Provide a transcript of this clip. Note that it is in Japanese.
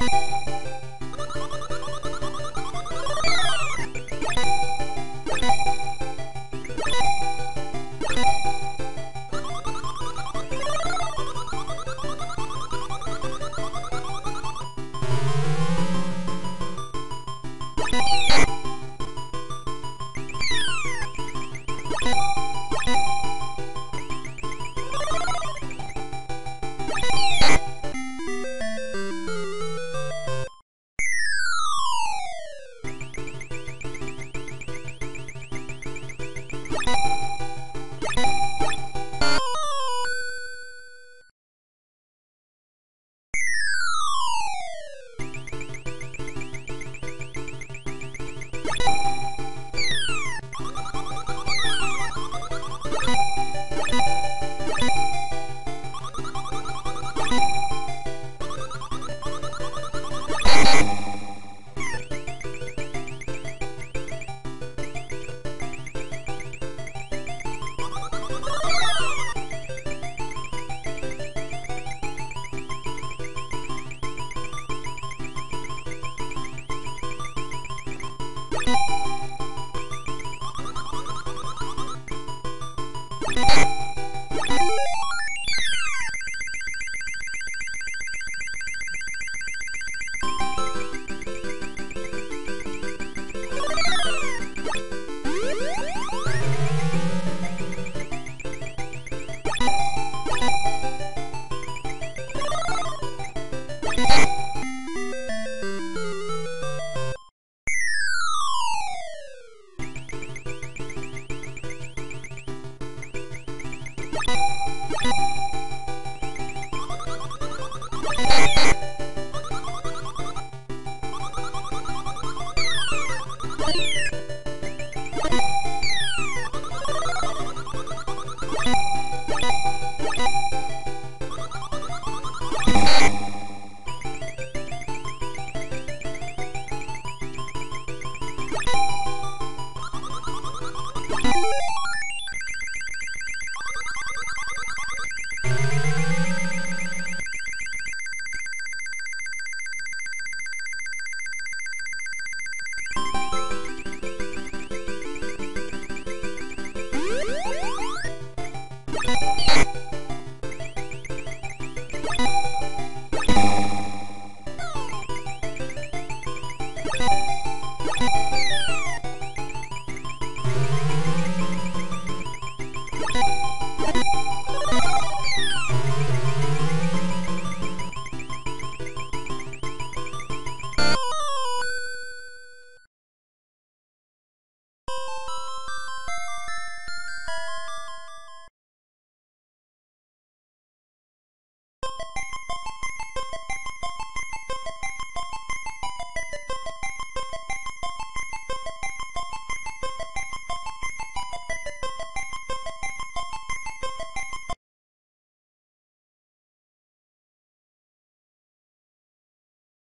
you